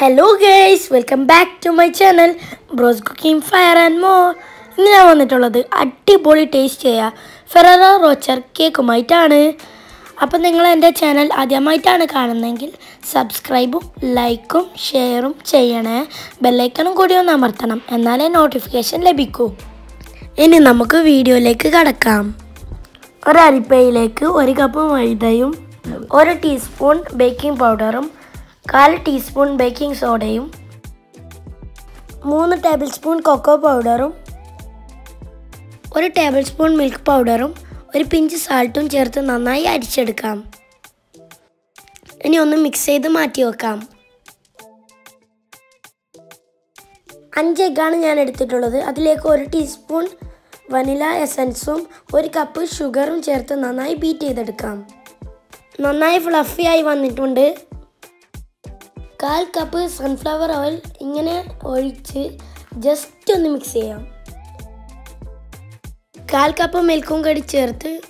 Hello guys welcome back to my channel bros cooking fire and more ഇന്ന് ഞാൻ വന്നിട്ടുള്ളത് അടിപൊളി ടേസ്റ്റ് ചെയ്യുക ഫെററ റോച്ചർ കേക്കുമായിട്ടാണ് അപ്പം നിങ്ങൾ എന്റെ ചാനൽ ആദ്യമായിട്ടാണ് കാണുന്നതെങ്കിൽ സബ്സ്ക്രൈബും ലൈക്കും ഷെയറും ചെയ്യണേ. ബെല്ലൈക്കണും കൂടി ഒന്ന് അമർത്തണം എന്നാലേ നോട്ടിഫിക്കേഷൻ ലഭിക്കൂ. ഇനി നമുക്ക് വീഡിയോയിലേക്ക് കടക്കാം. ഒരരിപ്പയിലേക്ക് ഒരു കപ്പ് മൈദയും ഒരു ടീസ്പൂൺ ബേക്കിംഗ് പൗഡറും കാൽ ടീസ്പൂൺ ബേക്കിംഗ് സോഡയും മൂന്ന് ടേബിൾ സ്പൂൺ കൊക്കോ പൗഡറും ഒരു ടേബിൾ സ്പൂൺ മിൽക്ക് പൗഡറും ഒരു പിഞ്ച് സാൾട്ടും ചേർത്ത് നന്നായി അരിച്ചെടുക്കാം. ഇനി ഒന്ന് മിക്സ് ചെയ്ത് മാറ്റി വെക്കാം. അഞ്ച് എഗ്ഗാണ് ഞാൻ എടുത്തിട്ടുള്ളത്. അതിലേക്ക് ഒരു ടീസ്പൂൺ വനില എസൻസും ഒരു കപ്പ് ഷുഗറും ചേർത്ത് നന്നായി ബീറ്റ് ചെയ്തെടുക്കാം. നന്നായി ഫ്ലഫിയായി വന്നിട്ടുണ്ട്. കാൽ കപ്പ് സൺഫ്ലവർ ഓയിൽ ഇങ്ങനെ ഒഴിച്ച് ജസ്റ്റ് ഒന്ന് മിക്സ് ചെയ്യാം. കാൽ കപ്പ് മിൽക്കും കടി ചേർത്ത്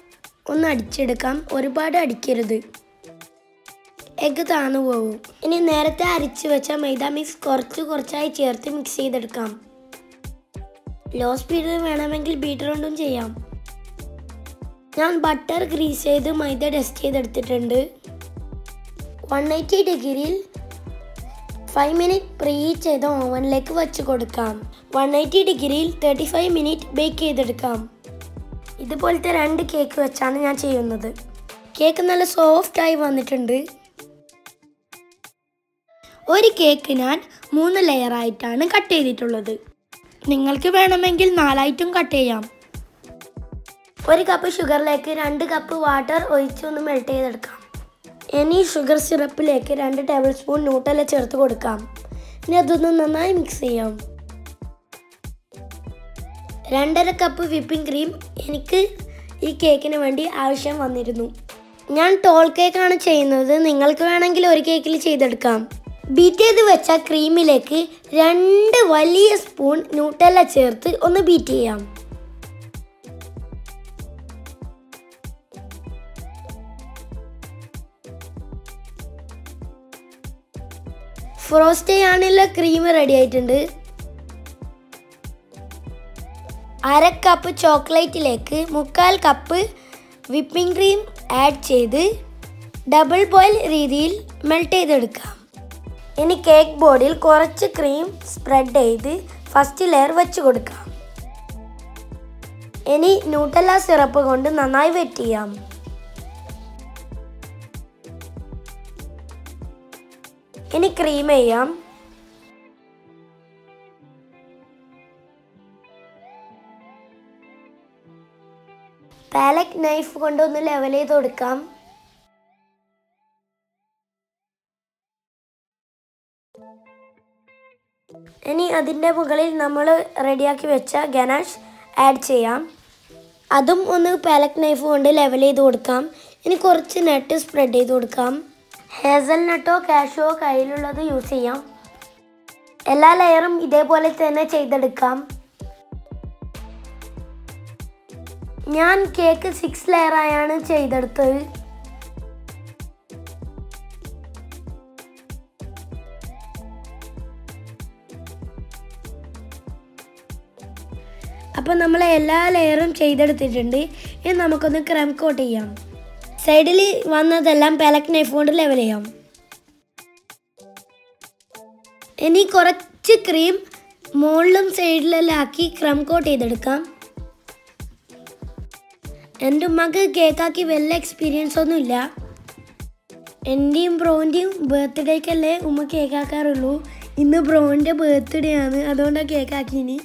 ഒന്ന് അടിച്ചെടുക്കാം. ഒരുപാട് അടിക്കരുത്. എഗ്ഗ് താന്നു പോകും ഇനി നേരത്തെ അരിച്ചു വെച്ച മൈദ മിക്സ് കുറച്ച് കുറച്ചായി ചേർത്ത് മിക്സ് ചെയ്തെടുക്കാം. ലോ സ്പീഡിൽ വേണമെങ്കിൽ ബീറ്റർ കൊണ്ടും ചെയ്യാം. ഞാൻ ബട്ടർ ഗ്രീസ് ചെയ്ത് മൈദ ഡസ്റ്റ് ചെയ്തെടുത്തിട്ടുണ്ട്. വൺ എയ്റ്റി ഡിഗ്രിയിൽ ഫൈവ് മിനിറ്റ് പ്രീ ചെയ്ത ഓവനിലേക്ക് വെച്ച് കൊടുക്കാം. വൺ എയ്റ്റി ഡിഗ്രിയിൽ തേർട്ടി ഫൈവ് മിനിറ്റ് ബേക്ക് ചെയ്തെടുക്കാം. ഇതുപോലത്തെ രണ്ട് കേക്ക് വെച്ചാണ് ഞാൻ ചെയ്യുന്നത്. കേക്ക് നല്ല സോഫ്റ്റ് ആയി വന്നിട്ടുണ്ട്. ഒരു കേക്ക് ഞാൻ മൂന്ന് ലെയറായിട്ടാണ് കട്ട് ചെയ്തിട്ടുള്ളത്. നിങ്ങൾക്ക് വേണമെങ്കിൽ നാലായിട്ടും കട്ട് ചെയ്യാം. ഒരു കപ്പ് ഷുഗറിലേക്ക് രണ്ട് കപ്പ് വാട്ടർ ഒഴിച്ച് ഒന്ന് മെൽറ്റ് ചെയ്തെടുക്കാം. ഇനി ഷുഗർ സിറപ്പിലേക്ക് രണ്ട് ടേബിൾ സ്പൂൺ നൂട്ടല ചേർത്ത് കൊടുക്കാം. ഇനി അതൊന്ന് നന്നായി മിക്സ് ചെയ്യാം. രണ്ടര കപ്പ് വിപ്പിംഗ് ക്രീം എനിക്ക് ഈ കേക്കിന് വേണ്ടി ആവശ്യം വന്നിരുന്നു. ഞാൻ ടോൾ കേക്കാണ് ചെയ്യുന്നത്. നിങ്ങൾക്ക് വേണമെങ്കിൽ ഒരു കേക്കിൽ ചെയ്തെടുക്കാം. ബീറ്റ് ചെയ്ത് വെച്ച ക്രീമിലേക്ക് രണ്ട് വലിയ സ്പൂൺ ന്യൂട്ടല്ല ചേർത്ത് ഒന്ന് ബീറ്റ് ചെയ്യാം. ഫ്രോസ്റ്റ് ചെയ്യാനുള്ള ക്രീം റെഡി ആയിട്ടുണ്ട്. അര കപ്പ് ചോക്ലേറ്റിലേക്ക് മുക്കാൽ കപ്പ് വിപ്പിംഗ് ക്രീം ആഡ് ചെയ്ത് ഡബിൾ ബോയിൽ രീതിയിൽ മെൽറ്റ് ചെയ്തെടുക്കാം. ഇനി കേക്ക് ബോർഡിൽ കുറച്ച് ക്രീം സ്പ്രെഡ് ചെയ്ത് ഫസ്റ്റ് ലെയർ വെച്ച് കൊടുക്കാം. ഇനി ന്യൂട്ടല്ല സിറപ്പ് കൊണ്ട് നന്നായി വെറ്റ് ചെയ്യാം. ഇനി ക്രീം ചെയ്യാം. പാലറ്റ് നൈഫ് കൊണ്ടൊന്ന് ലെവൽ ചെയ്ത് കൊടുക്കാം. ഇനി അതിന്റെ മുകളിൽ നമ്മൾ റെഡിയാക്കി വെച്ച ഗനാഷ് ആഡ് ചെയ്യാം. അതും ഒന്ന് പാലറ്റ് നൈഫ് കൊണ്ട് ലെവൽ ചെയ്ത് കൊടുക്കാം. ഇനി കുറച്ച് നെറ്റ് സ്പ്രെഡ് ചെയ്ത് കൊടുക്കാം. ഹേസൽ നട്ടോ കാഷോ കയ്യിലുള്ളത് യൂസ് ചെയ്യാം. എല്ലാ ലെയറും ഇതേപോലെ തന്നെ ചെയ്തെടുക്കാം. ഞാൻ കേക്ക് സിക്സ് ലെയറായാണ് ചെയ്തെടുത്തത്. അപ്പം നമ്മൾ എല്ലാ ലെയറും ചെയ്തെടുത്തിട്ടുണ്ട്. ഇനി നമുക്കൊന്ന് ക്രം കോട്ട് ചെയ്യാം. സൈഡിൽ വന്നതെല്ലാം പാലക് നൈഫ് കൊണ്ട് ലെവൽ ചെയ്യാം ഇനി കുറച്ച് ക്രീം മുകളിലും സൈഡിലെല്ലാം ആക്കി ക്രം കോട്ട് ചെയ്തെടുക്കാം. എന്റെ ഉമ്മക്ക് കേക്കാക്കി വല്ല എക്സ്പീരിയൻസ് ഒന്നുമില്ല. എന്റെയും ബ്രോന്റെയും ബർത്ത്ഡേക്കല്ലേ ഉമ്മ കേക്കാക്കാറുള്ളൂ. ഇന്ന് ബ്രോന്റെ ബർത്ത്ഡേ ആണ്. അതുകൊണ്ടാണ് കേക്കാക്കിനി.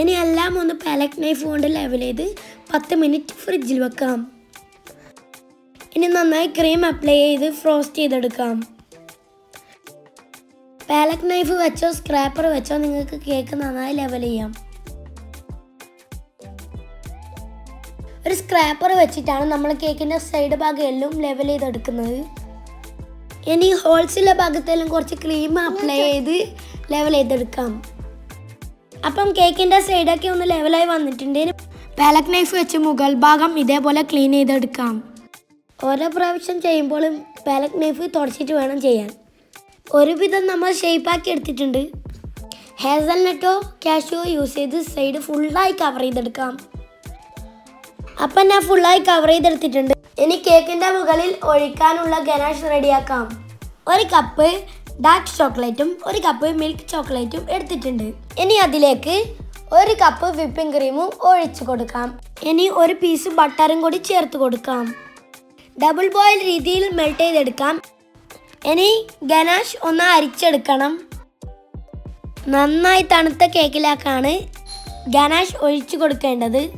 ഇനി എല്ലാം ഒന്ന് പാലക് നൈഫ് കൊണ്ട് ലെവൽ ചെയ്ത് പത്ത് മിനിറ്റ് ഫ്രിഡ്ജിൽ വെക്കാം. ഇനി നന്നായി ക്രീം അപ്ലൈ ചെയ്ത് ഫ്രോസ്റ്റ് ചെയ്തെടുക്കാം. പാലക് നൈഫ് വെച്ചോ സ്ക്രാപ്പർ വെച്ചോ നിങ്ങൾക്ക് കേക്ക് നന്നായി ലെവൽ ചെയ്യാം. ഒരു സ്ക്രാപ്പർ വെച്ചിട്ടാണ് നമ്മൾ കേക്കിന്റെ സൈഡ് ഭാഗം എല്ലാം ലെവൽ ചെയ്തെടുക്കുന്നത്. ഇനി ഹോൾസിലെ ഭാഗത്തെല്ലാം കുറച്ച് ക്രീം അപ്ലൈ ചെയ്ത് ലെവൽ ചെയ്തെടുക്കാം. അപ്പം കേക്കിന്റെ സൈഡൊക്കെ ഒന്ന് ലെവലായി വന്നിട്ടുണ്ട്. പാലക് നൈഫ് വെച്ച് മുകൾ ഭാഗം ഇതേപോലെ ക്ലീൻ ചെയ്തെടുക്കാം. ഓരോ പ്രാവശ്യം ചെയ്യുമ്പോഴും പാലക് നൈഫ് തുടച്ചിട്ട് വേണം ചെയ്യാൻ. ഒരുവിധം നമ്മൾ ഷേപ്പാക്കി എടുത്തിട്ടുണ്ട്. ഹേസൽനട്ടോ കാഷ്യോ യൂസ് ചെയ്ത് സൈഡ് ഫുള്ളായി കവർ ചെയ്തെടുക്കാം. അപ്പം ഞാൻ ഫുള്ളായി കവർ ചെയ്തെടുത്തിട്ടുണ്ട്. ഇനി കേക്കിന്റെ മുകളിൽ ഒഴിക്കാനുള്ള ഗനാഷ് റെഡിയാക്കാം ഒരു കപ്പ് ഡാർക്ക് ചോക്ലേറ്റും ഒരു കപ്പ് മിൽക്ക് ചോക്ലേറ്റും എടുത്തിട്ടുണ്ട്. ഇനി അതിലേക്ക് ഒരു കപ്പ് വിപ്പിംഗ് ക്രീമും ഒഴിച്ചു കൊടുക്കാം. ഇനി ഒരു പീസ് ബട്ടറും കൂടി ചേർത്ത് കൊടുക്കാം. ഡബിൾ ബോയിൽ രീതിയിൽ മെൽറ്റ് ചെയ്തെടുക്കാം. ഇനി ഗനാഷ് ഒന്ന് അരിച്ചെടുക്കണം. നന്നായി തണുത്ത കേക്കിലേക്കാണ് ഗനാഷ് ഒഴിച്ചു കൊടുക്കേണ്ടത്.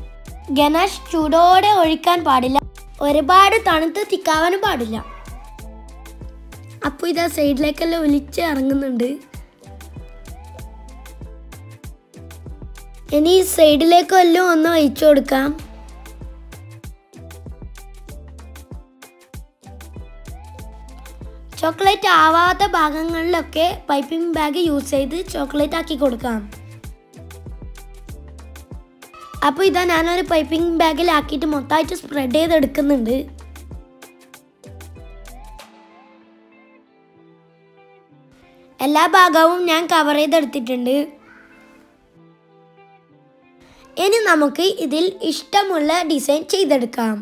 ഗനാഷ് ചൂടോടെ ഒഴിക്കാൻ പാടില്ല. ഒരുപാട് തണുത്ത് തിക്കാവാനും പാടില്ല. അപ്പോൾ ഇതാ സൈഡിലേക്കെല്ലാം ഒലിച്ച് ഇറങ്ങുന്നുണ്ട്. ഇനി സൈഡിലേക്കെല്ലാം ഒന്ന് വഹിച്ചു കൊടുക്കാം. ചോക്ലേറ്റ് ആവാത്ത ഭാഗങ്ങളിലൊക്കെ പൈപ്പിംഗ് ബാഗ് യൂസ് ചെയ്ത് ചോക്ലേറ്റ് ആക്കി കൊടുക്കാം. അപ്പോൾ ഇതാ ഞാനൊരു പൈപ്പിംഗ് ബാഗിലാക്കിയിട്ട് മൊത്തമായിട്ട് സ്പ്രെഡ് ചെയ്തെടുക്കുന്നുണ്ട്. എല്ലാ ഭാഗവും ഞാൻ കവർ ചെയ്തെടുത്തിട്ടുണ്ട്. ഇനി നമുക്ക് ഇതിൽ ഇഷ്ടമുള്ള ഡിസൈൻ ചെയ്തെടുക്കാം.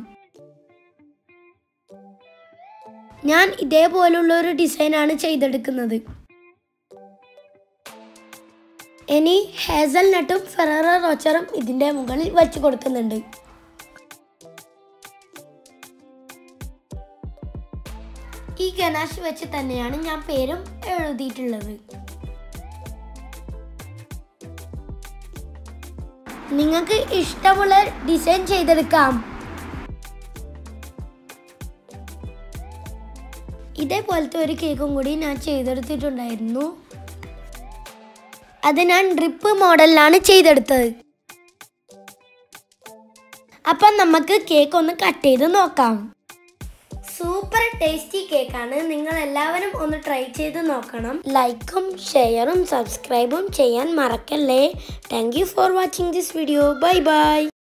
ഞാൻ ഇതേപോലുള്ള ഒരു ഡിസൈനാണ് ചെയ്തെടുക്കുന്നത്. ഇനി ഹേസൽ നട്ടും ഫെററ റോച്ചറും ഇതിന്റെ മുകളിൽ വെച്ച് കൊടുക്കുന്നുണ്ട്. ഈ ഗണാഷ് വെച്ച് തന്നെയാണ് ഞാൻ പേരും എഴുതിയിട്ടുള്ളത്. നിങ്ങൾക്ക് ഇഷ്ടമുള്ള ഡിസൈൻ ചെയ്തെടുക്കാം. ഇതേപോലത്തെ ഒരു കേക്കും കൂടി ഞാൻ ചെയ്തെടുത്തിട്ടുണ്ടായിരുന്നു. അത് ഞാൻ ഡ്രിപ്പ് മോഡലിലാണ് ചെയ്തെടുത്തത്. അപ്പം നമുക്ക് കേക്ക് ഒന്ന് കട്ട് ചെയ്ത് നോക്കാം. സൂപ്പർ ടേസ്റ്റി കേക്കാണ്. നിങ്ങൾ എല്ലാവരും ഒന്ന് ട്രൈ ചെയ്ത് നോക്കണം. ലൈക്കും ഷെയറും സബ്സ്ക്രൈബും ചെയ്യാൻ മറക്കല്ലേ. Thank for watching this video bye bye